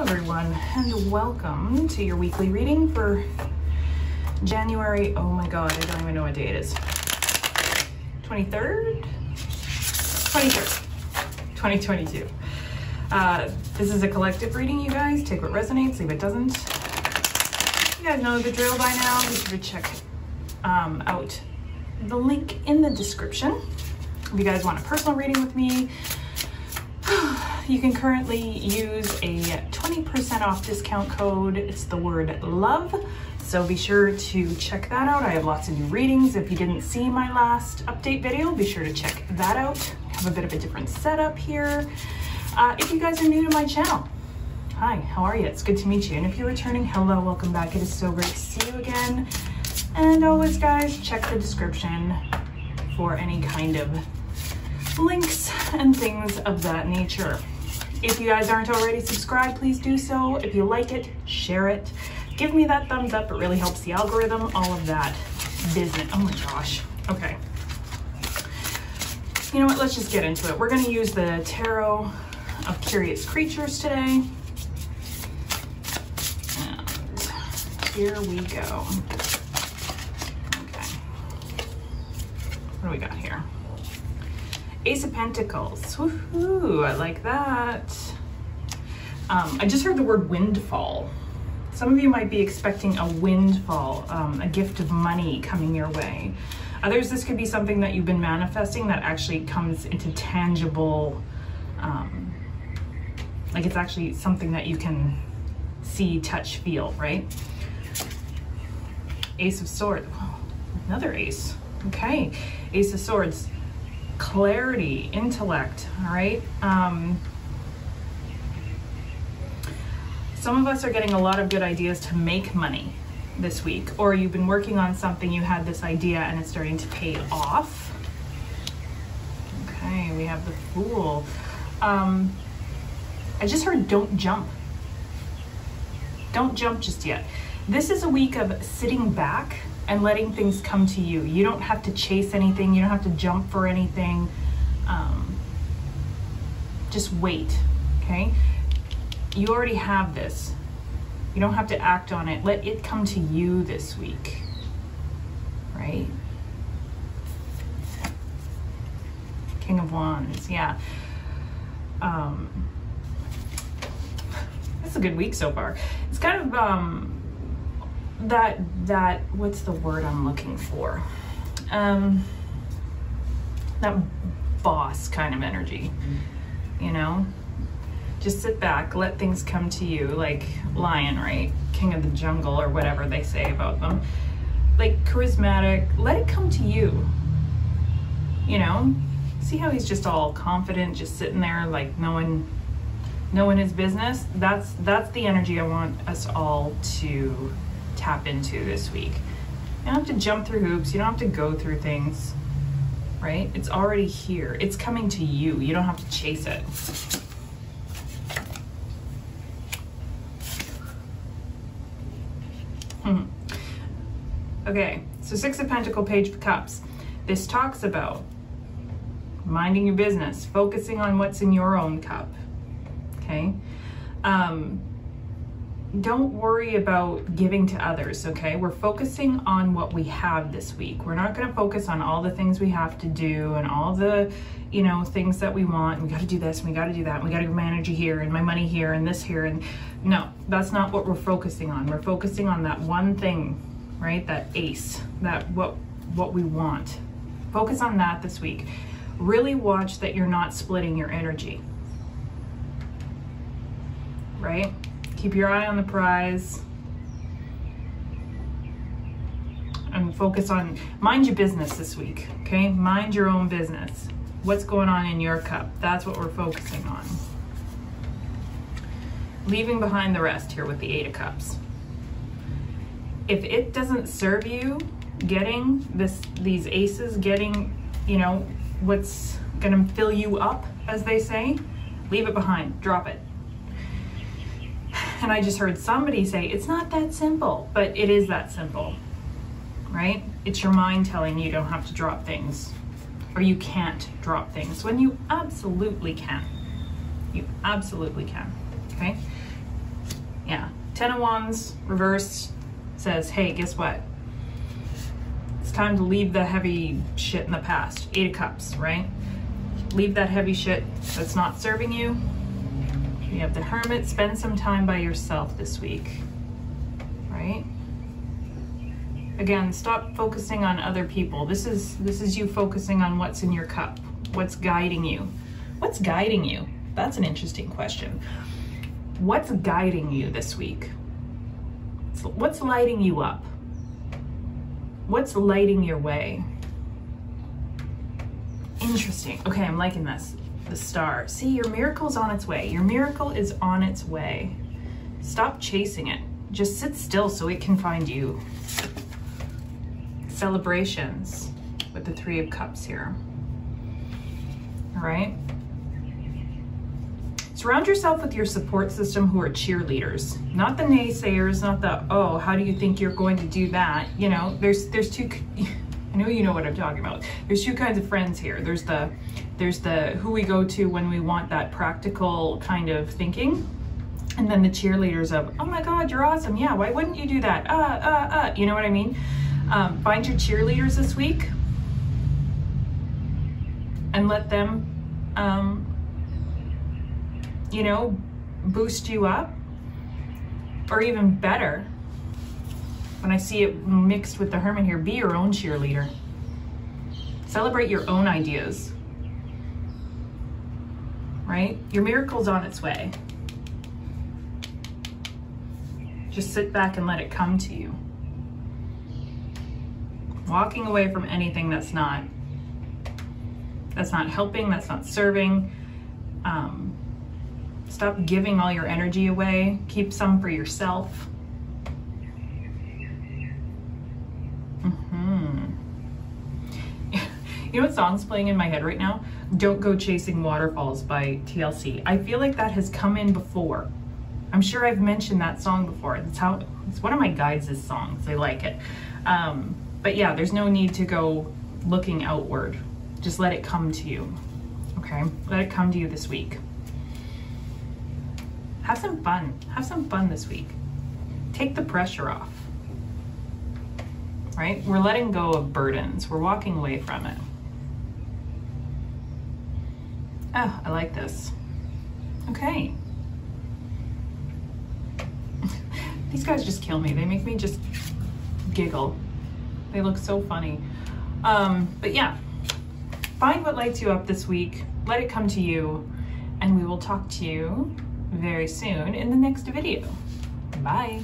everyone, and welcome to your weekly reading for January. Oh my god, I don't even know what day it is. 23rd? 23rd, 2022. Uh, this is a collective reading, you guys. Take what resonates, leave what doesn't. You guys know the drill by now. Sure to check um, out the link in the description. If you guys want a personal reading with me, you can currently use a 20% off discount code. It's the word love. So be sure to check that out. I have lots of new readings. If you didn't see my last update video, be sure to check that out. I have a bit of a different setup here. Uh, if you guys are new to my channel, hi, how are you? It's good to meet you. And if you're returning, hello, welcome back. It is so great to see you again. And always guys, check the description for any kind of links and things of that nature. If you guys aren't already subscribed, please do so. If you like it, share it. Give me that thumbs up. It really helps the algorithm, all of that business. Oh my gosh. Okay. You know what? Let's just get into it. We're going to use the Tarot of Curious Creatures today. And here we go. Okay. What do we got here? Ace of Pentacles. Woohoo, I like that. Um, I just heard the word windfall. Some of you might be expecting a windfall, um, a gift of money coming your way. Others, this could be something that you've been manifesting that actually comes into tangible, um, like it's actually something that you can see, touch, feel, right? Ace of Swords. Another ace. Okay. Ace of Swords clarity, intellect, all right? Um, some of us are getting a lot of good ideas to make money this week, or you've been working on something, you had this idea and it's starting to pay off. Okay, we have the Fool. Um, I just heard don't jump. Don't jump just yet. This is a week of sitting back and letting things come to you. You don't have to chase anything. You don't have to jump for anything. Um, just wait, okay? You already have this. You don't have to act on it. Let it come to you this week, right? King of Wands, yeah. Um, it's a good week so far. It's kind of, um, that that what's the word I'm looking for? Um, that boss kind of energy, you know. Just sit back, let things come to you, like lion, right? King of the jungle or whatever they say about them. Like charismatic, let it come to you. You know, see how he's just all confident, just sitting there, like knowing knowing his business. That's that's the energy I want us all to tap into this week. You don't have to jump through hoops. You don't have to go through things, right? It's already here. It's coming to you. You don't have to chase it. Hmm. Okay, so Six of Pentacle, Page of Cups. This talks about minding your business, focusing on what's in your own cup. Okay. Um, don't worry about giving to others, okay? We're focusing on what we have this week. We're not going to focus on all the things we have to do and all the, you know, things that we want. We got to do this and we got to do that. And we got to manage here and my money here and this here. And no, that's not what we're focusing on. We're focusing on that one thing, right? That ace, that what, what we want. Focus on that this week. Really watch that you're not splitting your energy, right? Keep your eye on the prize. And focus on, mind your business this week, okay? Mind your own business. What's going on in your cup? That's what we're focusing on. Leaving behind the rest here with the Eight of Cups. If it doesn't serve you, getting this these aces, getting, you know, what's gonna fill you up, as they say, leave it behind, drop it. And I just heard somebody say, it's not that simple, but it is that simple, right? It's your mind telling you don't have to drop things or you can't drop things when you absolutely can. You absolutely can, okay? Yeah, Ten of Wands reversed says, hey, guess what? It's time to leave the heavy shit in the past. Eight of Cups, right? Leave that heavy shit that's not serving you. You have the Hermit. Spend some time by yourself this week, right? Again, stop focusing on other people. This is this is you focusing on what's in your cup, what's guiding you. What's guiding you? That's an interesting question. What's guiding you this week? What's lighting you up? What's lighting your way? Interesting. Okay, I'm liking this. The star. See, your miracle's on its way. Your miracle is on its way. Stop chasing it. Just sit still so it can find you celebrations with the Three of Cups here. All right? Surround yourself with your support system who are cheerleaders, not the naysayers, not the, oh, how do you think you're going to do that? You know, there's, there's two, I know you know what I'm talking about. There's two kinds of friends here. There's the, there's the who we go to when we want that practical kind of thinking. And then the cheerleaders of, oh my God, you're awesome. Yeah, why wouldn't you do that? Uh, uh, uh, you know what I mean? Um, find your cheerleaders this week and let them, um, you know, boost you up. Or even better, when I see it mixed with the Hermit here, be your own cheerleader. Celebrate your own ideas. Right? Your miracle's on its way. Just sit back and let it come to you walking away from anything that's not that's not helping, that's not serving. Um, stop giving all your energy away. Keep some for yourself. You know what song's playing in my head right now? Don't Go Chasing Waterfalls by TLC. I feel like that has come in before. I'm sure I've mentioned that song before. It's how it's one of my guides' songs. I like it. Um, but yeah, there's no need to go looking outward. Just let it come to you. Okay? Let it come to you this week. Have some fun. Have some fun this week. Take the pressure off. Right? We're letting go of burdens. We're walking away from it. Oh, I like this. Okay. These guys just kill me. They make me just giggle. They look so funny. Um, but yeah, find what lights you up this week. Let it come to you. And we will talk to you very soon in the next video. Bye.